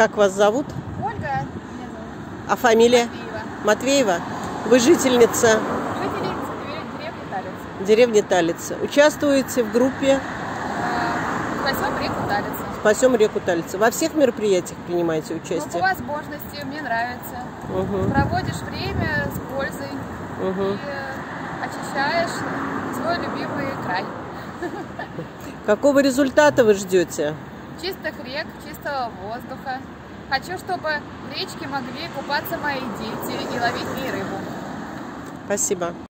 Как вас зовут? Ольга меня зовут. А фамилия? Матвеева. Матвеева? Вы жительница Жительница деревни Талица. деревни Талица. Участвуете в группе Спасем реку Талица. «Спасем реку Талица». Во всех мероприятиях принимаете Ну, по участие? возможности, мне нравится. Угу, Проводишь время с пользой угу. и э, очищаешь свой любимый край. Какого результата вы ждете? Чистых рек, чистого воздуха. Хочу, чтобы в речке могли купаться мои дети и ловить в ней рыбу. Спасибо.